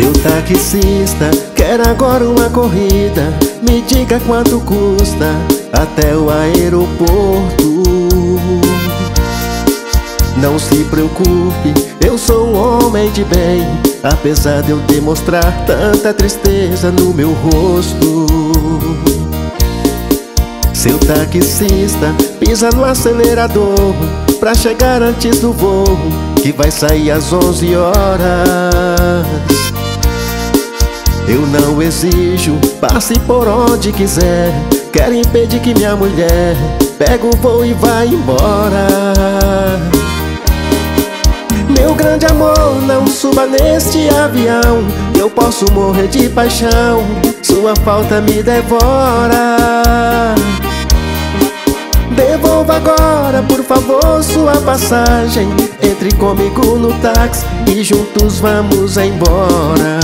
Seu taxista quer agora uma corrida. Me diga quanto custa até o aeroporto. Não se preocupe, eu sou um homem de bem. Apesar de eu demonstrar tanta tristeza no meu rosto. Seu taxista pisa no acelerador Pra chegar antes do voo Que vai sair às 11 horas Eu não exijo, passe por onde quiser. Quero impedir que minha mulher Pega o voo e vai embora. Meu grande amor, não suba neste avião. Eu posso morrer de paixão. Sua falta me devora. Devolva agora, por favor, sua passagem. Entre comigo no táxi e juntos vamos embora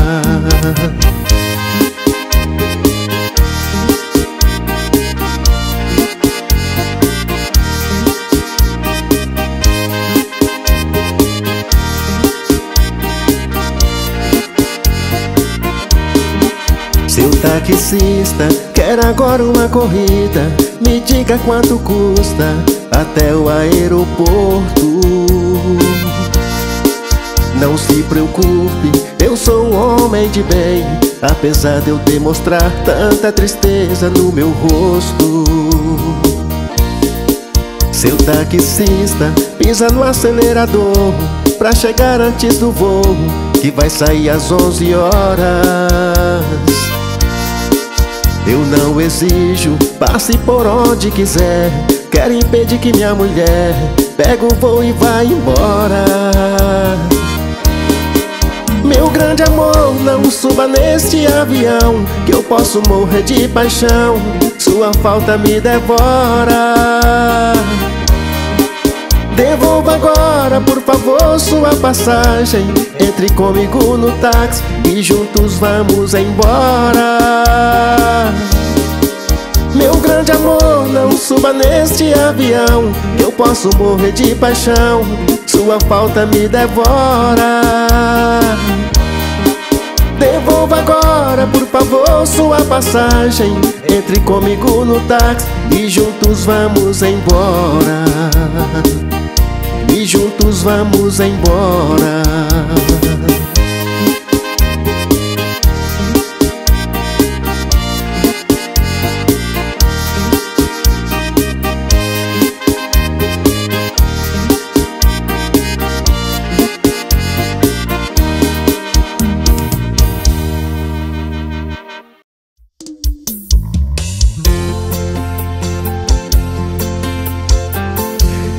Seu taxista quer agora uma corrida. Me diga quanto custa até o aeroporto. Não se preocupe, eu sou um homem de bem. Apesar de eu demonstrar tanta tristeza no meu rosto. Seu taxista pisa no acelerador Pra chegar antes do voo Que vai sair às 11 horas eu não exijo, passe por onde quiser. Quero impedir que minha mulher Pega o voo e vai embora. Meu grande amor, não suba neste avião Que eu posso morrer de paixão. Sua falta me devora Devolva agora, por favor, sua passagem. Entre comigo no táxi e juntos vamos embora. Meu grande amor, não suba neste avião. Eu posso morrer de paixão. Sua falta me devora. Devolva agora, por favor, sua passagem. Entre comigo no táxi e juntos vamos embora e juntos vamos embora.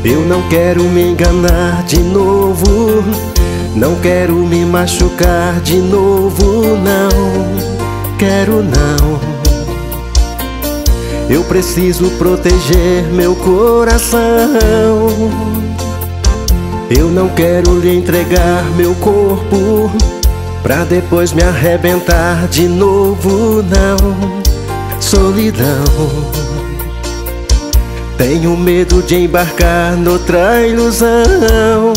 Eu não quero me enganar de novo. Não quero me machucar de novo, não. Quero não. Eu preciso proteger meu coração. Eu não quero lhe entregar meu corpo Pra depois me arrebentar de novo, não. Solidão tenho medo de embarcar noutra ilusão.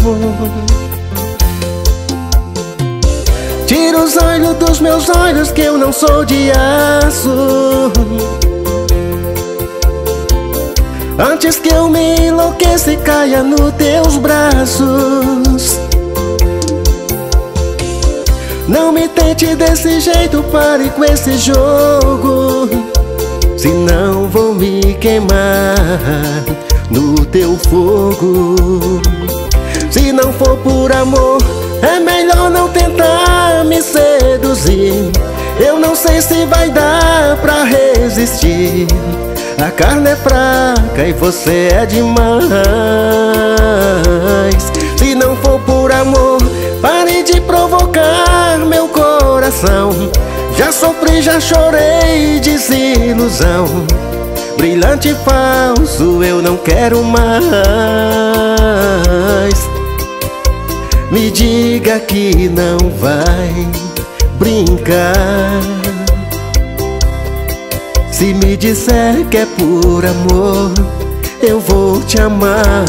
Tira os olhos dos meus olhos que eu não sou de aço. Antes que eu me enlouqueça e caia nos teus braços. Não me tente desse jeito, pare com esse jogo Senão vou me queimar no teu fogo. Se não for por amor, é melhor não tentar me seduzir. Eu não sei se vai dar pra resistir. A carne é fraca e você é demais. Se não for por amor, pare de provocar meu coração já sofri, já chorei, desilusão. Brilhante e falso, eu não quero mais. Me diga que não vai brincar. Se me disser que é por amor, eu vou te amar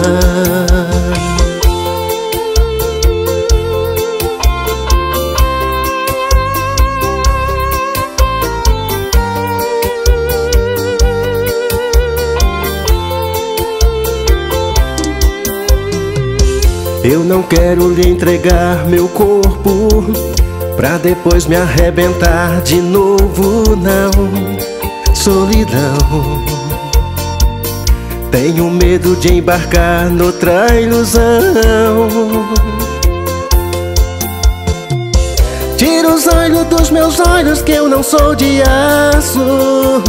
Eu não quero lhe entregar meu corpo Pra depois me arrebentar de novo, não. Solidão. Tenho medo de embarcar noutra ilusão. Tira os olhos dos meus olhos que eu não sou de aço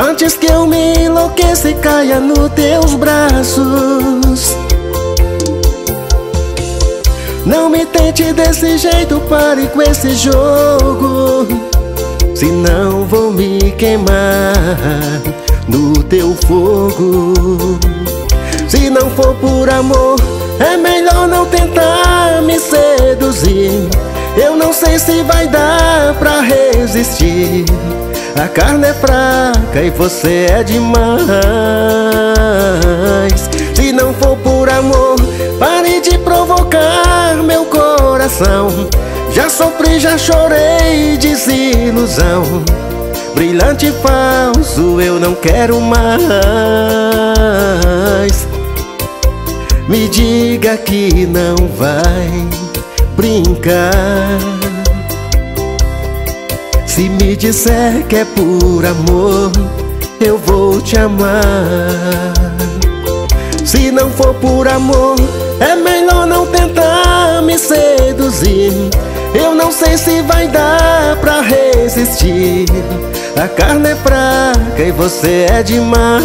Antes que eu me enlouqueça e caia nos teus braços. Não me tente desse jeito, pare com esse jogo. Senão vou me queimar no teu fogo. Se não for por amor, é melhor não tentar me seduzir. Eu não sei se vai dar pra resistir a carne é fraca e você é demais. Se não for por amor, pare de provocar meu coração. Já sofri, já chorei, desilusão. Brilhante falso, eu não quero mais. Me diga que não vai brincar se me disser que é por amor, eu vou te amar. Se não for por amor, é melhor não tentar me seduzir. Eu não sei se vai dar pra resistir. A carne é fraca e você é demais.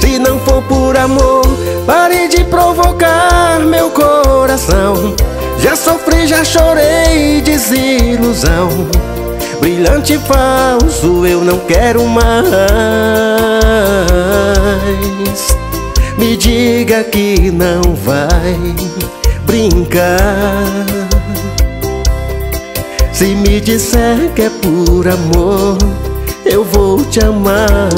Se não for por amor, pare de provocar meu coração. Já sofri, já chorei, desilusão Brilhante e falso, eu não quero mais. Me diga que não vai brincar. Se me disser que é por amor, eu vou te amar